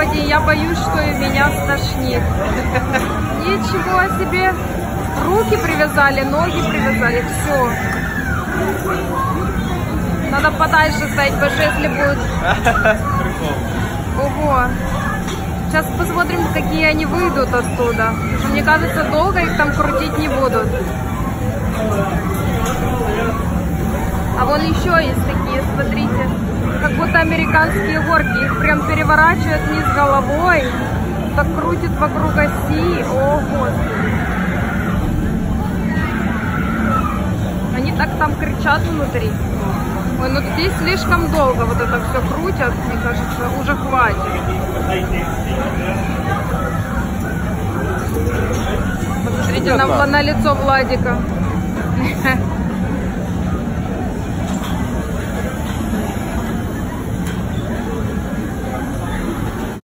Господи, я боюсь, что и меня стошнит. Ничего себе. Руки привязали, ноги привязали, все. Надо подальше стоять, потому что если будет... Ого. Сейчас посмотрим, какие они выйдут оттуда. Мне кажется, долго их там крутить не будут. А вон еще есть такие, смотрите. Американские горки. Их прям переворачивают вниз головой. Так крутит вокруг оси. О, господи. Они так там кричат внутри. Ой, ну здесь слишком долго вот это все крутят. Мне кажется, уже хватит. Посмотрите на, на лицо Владика.